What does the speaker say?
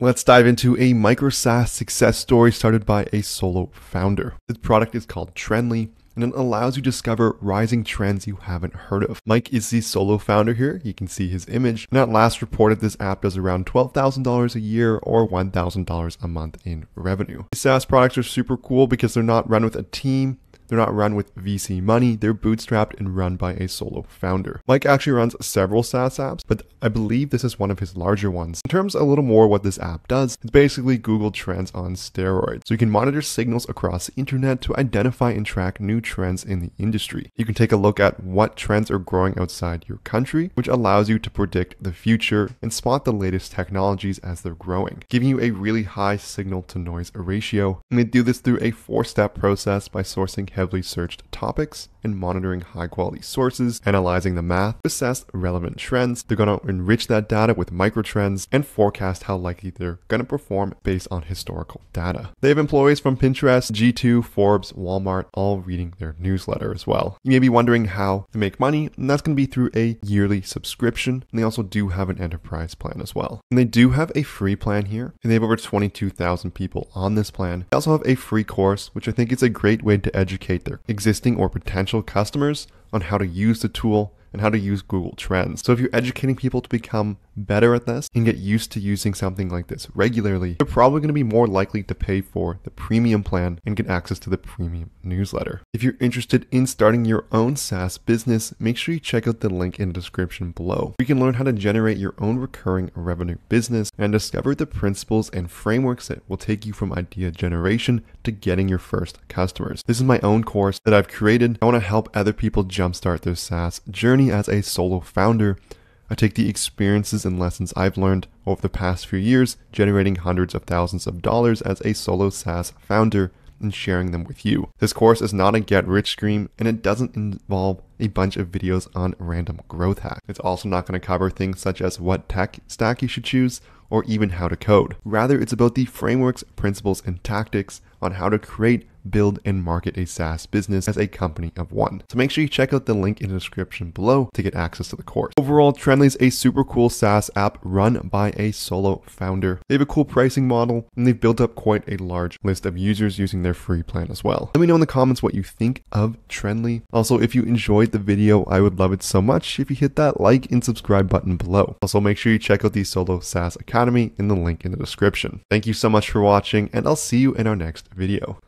Let's dive into a micro SaaS success story started by a solo founder. This product is called Treendly and it allows you to discover rising trends you haven't heard of. Mike is the solo founder here. You can see his image. And at last reported, this app does around $12,000 a year or $1,000 a month in revenue. These SaaS products are super cool because they're not run with a team. They're not run with VC money, they're bootstrapped and run by a solo founder. Mike actually runs several SaaS apps, but I believe this is one of his larger ones. In terms a little more what this app does, it's basically Google Trends on steroids. So you can monitor signals across the internet to identify and track new trends in the industry. You can take a look at what trends are growing outside your country, which allows you to predict the future and spot the latest technologies as they're growing, giving you a really high signal to noise ratio. And they do this through a four step process by sourcing heavily searched topics and monitoring high quality sources, analyzing the math, assess relevant trends. They're going to enrich that data with microtrends and forecast how likely they're going to perform based on historical data. They have employees from Pinterest, G2, Forbes, Walmart, all reading their newsletter as well. You may be wondering how they make money, and that's going to be through a yearly subscription. And they also do have an enterprise plan as well. And they do have a free plan here, and they have over 22,000 people on this plan. They also have a free course, which I think is a great way to educate educate their existing or potential customers on how to use the tool and how to use Google Trends. So if you're educating people to become better at this and get used to using something like this regularly, you're probably going to be more likely to pay for the premium plan and get access to the premium newsletter. If you're interested in starting your own SaaS business, make sure you check out the link in the description below. You can learn how to generate your own recurring revenue business and discover the principles and frameworks that will take you from idea generation to getting your first customers. This is my own course that I've created. I want to help other people jumpstart their SaaS journey as a solo founder I take the experiences and lessons I've learned over the past few years, generating hundreds of thousands of dollars as a solo SaaS founder, and sharing them with you. This course is not a get rich scheme and it doesn't involve a bunch of videos on random growth hacks. It's also not going to cover things such as what tech stack you should choose or even how to code. Rather, it's about the frameworks, principles, and tactics on how to create build and market a SaaS business as a company of one. So make sure you check out the link in the description below to get access to the course. Overall, Treendly is a super cool SaaS app run by a solo founder. They have a cool pricing model and they've built up quite a large list of users using their free plan as well. Let me know in the comments what you think of Treendly. Also, if you enjoyed the video, I would love it so much if you hit that like and subscribe button below. Also, make sure you check out the Solo SaaS Academy in the link in the description. Thank you so much for watching and I'll see you in our next video.